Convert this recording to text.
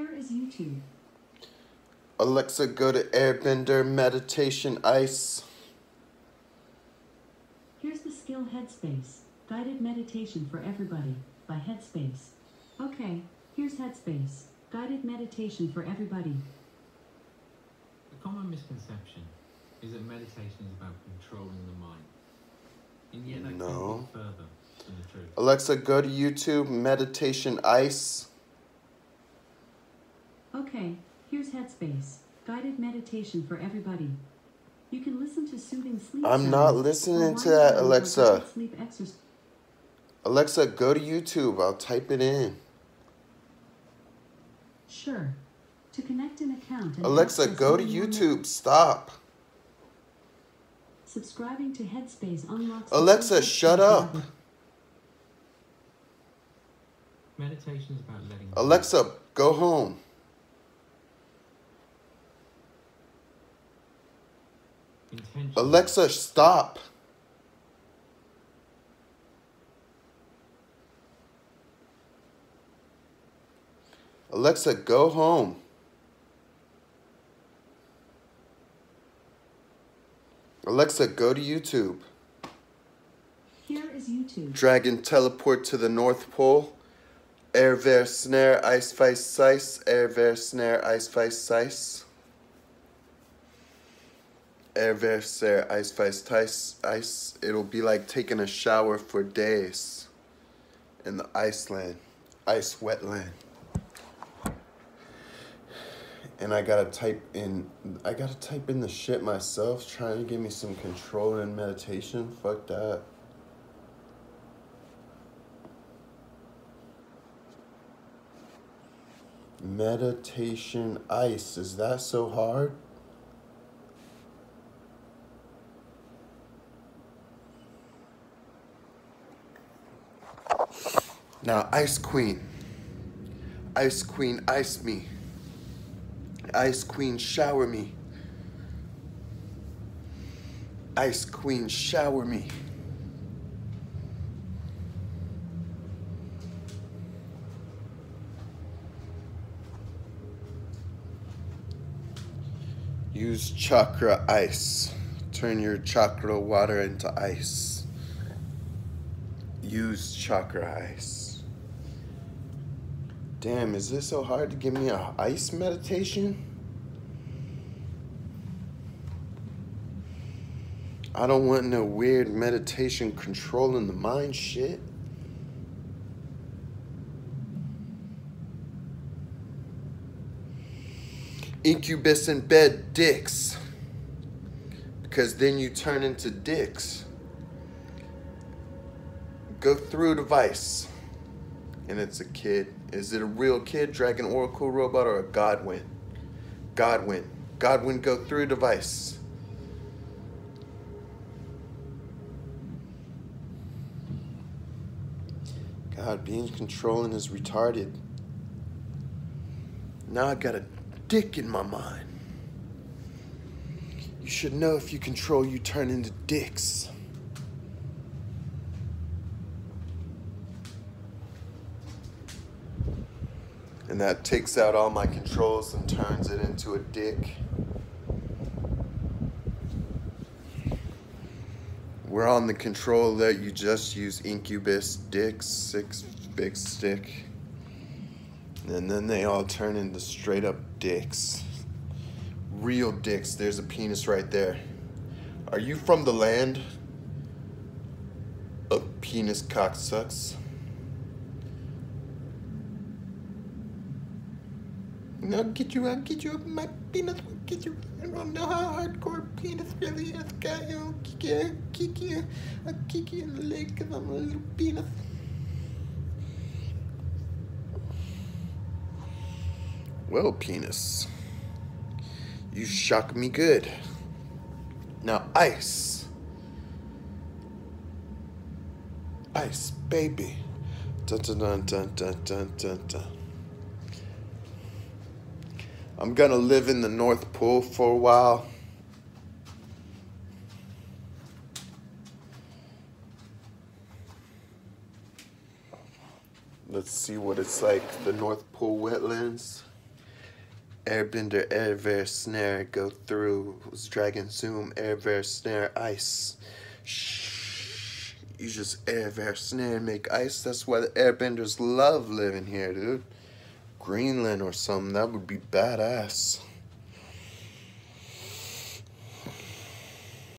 Here is YouTube. Alexa, go to Airbender Meditation Ice. Here's the skill Headspace. Guided meditation for everybody by Headspace. Okay, here's Headspace. Guided meditation for everybody. A common misconception is that meditation is about controlling the mind. And yet that No. goes further than the truth. Alexa, go to YouTube Meditation Ice. Okay, here's Headspace. Guided meditation for everybody. You can listen to soothing sleep. I'm not listening to that, Alexa. Sleep exercise. Alexa, go to YouTube. I'll type it in. Sure. To connect an account and Alexa, go to more YouTube. Stop. Subscribing to Headspace unlocks. Alexa, full shut up. Meditation is about letting go. Alexa, go home. Alexa, stop. Alexa, go home. Alexa, go to YouTube. Here is YouTube. Dragon teleport to the North Pole. Erver snare ice vice sice. Erver snare ice vice sice. Erver snare ice tice ice. It'll be like taking a shower for days in the Iceland, ice wetland. And I gotta type in, I gotta type in the shit myself, trying to give me some control and meditation. Fuck that. Meditation ice. Is that so hard? Now, Ice Queen. Ice Queen, ice me. Ice Queen, shower me. Ice Queen, shower me. Use chakra ice. Turn your chakra water into ice. Use chakra ice. Damn, is this so hard to give me a ice meditation? I don't want no weird meditation controlling the mind shit. Incubus in bed dicks. Because then you turn into dicks. Go through device. And it's a kid. Is it a real kid, Dragon Oracle robot, or a Godwin? Godwin. Godwin, go through device. God, being controlling is retarded. Now I got a dick in my mind. You should know if you control, you turn into dicks. And that takes out all my controls and turns it into a dick. We're on the control that you just use Incubus dicks, six big stick. And then they all turn into straight up dicks. Real dicks. There's a penis right there. Are you from the land of penis cocksucks? I'll get you, I'll get you my penis, will get you. I don't know how hardcore penis really is, guy. I'll kick you, I'll kick you, I'll kick you in the leg because I'm a little penis. Well, penis, you shock me good. Now, ice. Ice, baby. Dun dun dun dun dun dun dun. I'm gonna live in the North Pole for a while. Let's see what it's like, the North Pole wetlands. Airbender, Airver, Snare, go through, Dragon Zoom, Airver, Snare, Ice. Shh. You just Airver, Snare, make ice. That's why the Airbenders love living here, dude. Greenland or something, that would be badass.